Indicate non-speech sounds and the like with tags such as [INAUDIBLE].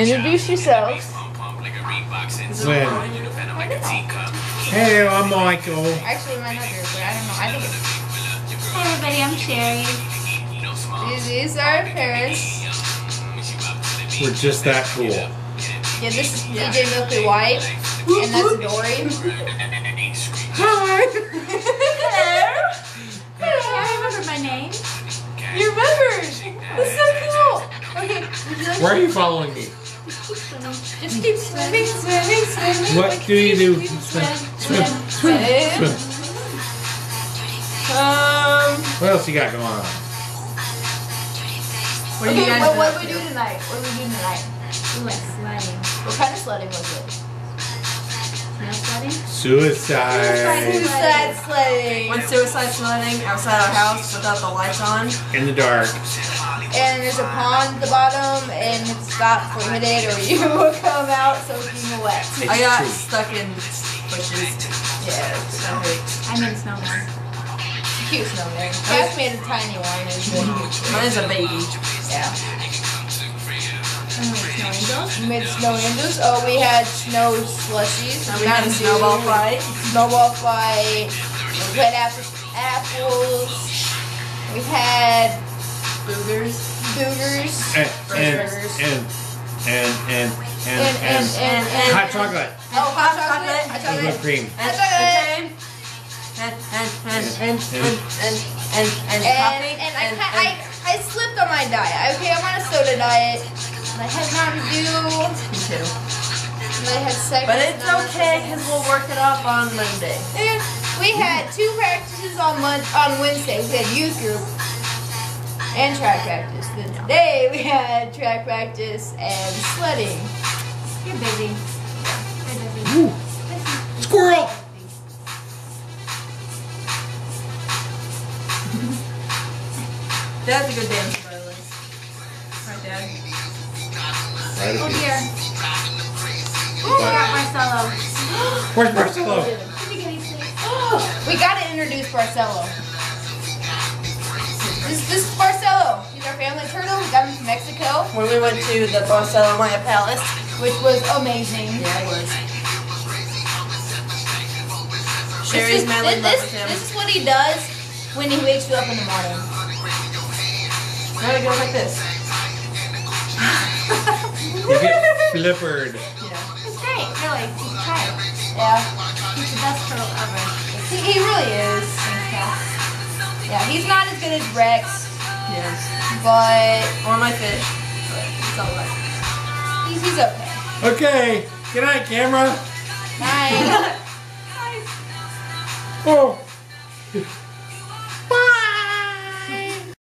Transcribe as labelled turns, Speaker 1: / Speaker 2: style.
Speaker 1: Introduce yourselves.
Speaker 2: When? Hey, I'm Michael.
Speaker 1: Actually, it might not be recorded. I don't know. I think it's.
Speaker 3: Hey everybody, I'm Sherry.
Speaker 1: These, these are our parents.
Speaker 2: We're just that cool.
Speaker 1: Yeah, this is DJ Milky White. And that's Dory.
Speaker 2: Hi.
Speaker 3: Hello. Hey, I remember my name.
Speaker 1: You remembered! That's so cool! Okay, would you like
Speaker 2: Where are you following me?
Speaker 1: Just keep swimming, swimming, swimming.
Speaker 2: What do you do? Swim, swim, swim, swim.
Speaker 1: Um.
Speaker 2: What else you got going on?
Speaker 1: What okay, what, what do we do tonight? What do we do tonight?
Speaker 3: We went sledding.
Speaker 1: What kind of sledding was it?
Speaker 3: Snow sledding?
Speaker 2: Suicide.
Speaker 1: Suicide sledding.
Speaker 4: Went suicide sledding outside our house without the lights on.
Speaker 2: In the dark.
Speaker 1: And there's a pond at the bottom, and stop for a minute, or you [LAUGHS] will come out soaking wet.
Speaker 4: I got
Speaker 2: true.
Speaker 4: stuck in bushes.
Speaker 1: Yeah,
Speaker 4: That hurt.
Speaker 3: I made snowman.
Speaker 1: cute snowman. Cass made a tiny one. It was really.
Speaker 4: Mine's a baby.
Speaker 1: Yeah.
Speaker 3: I made snow angels.
Speaker 1: We made snow angels. Oh, we had snow slushies.
Speaker 4: We had a snowball fight.
Speaker 1: Snowball fight. We had apple, apples. We had
Speaker 4: Boogers.
Speaker 1: boogers.
Speaker 2: And, and,
Speaker 1: burgers.
Speaker 2: and, and, and, and,
Speaker 1: And, and, and, and,
Speaker 2: hot chocolate.
Speaker 1: Oh, hot chocolate.
Speaker 4: chocolate.
Speaker 1: Hot
Speaker 2: And
Speaker 1: chocolate.
Speaker 2: whipped cream.
Speaker 4: And,
Speaker 1: That's okay.
Speaker 4: and, and, and, and,
Speaker 2: And,
Speaker 4: and, and, and, and, and,
Speaker 1: And,
Speaker 4: coffee.
Speaker 1: and I, ca- I, I slipped on my diet. Okay, I'm on a soda diet. And I had Mountain Dew.
Speaker 4: Me too.
Speaker 1: And I had sex.
Speaker 4: But it's okay because we'll work it off on Monday.
Speaker 1: And we had two practices on Mon- on Wednesday. We had youth group and track practice. Then today [LAUGHS] we had track practice and sledding.
Speaker 3: You're busy. You're busy.
Speaker 2: Ooh, squirrel.
Speaker 4: That's a good dancer, by the way. Right, Dad?
Speaker 2: Right
Speaker 3: Oh
Speaker 2: up
Speaker 3: dear.
Speaker 2: here.
Speaker 3: Oh, I got Marcelo.
Speaker 2: Where's Marcelo? [GASPS]
Speaker 1: we gotta introduce Barcelo.
Speaker 4: When we went to the Barcelona Maya Palace.
Speaker 1: which was amazing.
Speaker 4: Yeah, it was.
Speaker 1: This
Speaker 4: Sherry's
Speaker 1: is, this, this, this is what he does when he wakes you up in the morning.
Speaker 4: Now it goes like this.
Speaker 2: You get flippered.
Speaker 4: Yeah.
Speaker 3: It's great, really. He's tired.
Speaker 1: Yeah,
Speaker 3: He's the best turtle ever.
Speaker 1: he, he really is.
Speaker 3: Thanks, Cass.
Speaker 1: Yeah, he's not as good as Rex,
Speaker 4: Yes.
Speaker 1: but
Speaker 4: Or my fish. Alright.
Speaker 1: he's, he's okay.
Speaker 2: Okay. Good night, camera.
Speaker 1: Bye. [LAUGHS]
Speaker 2: Oh.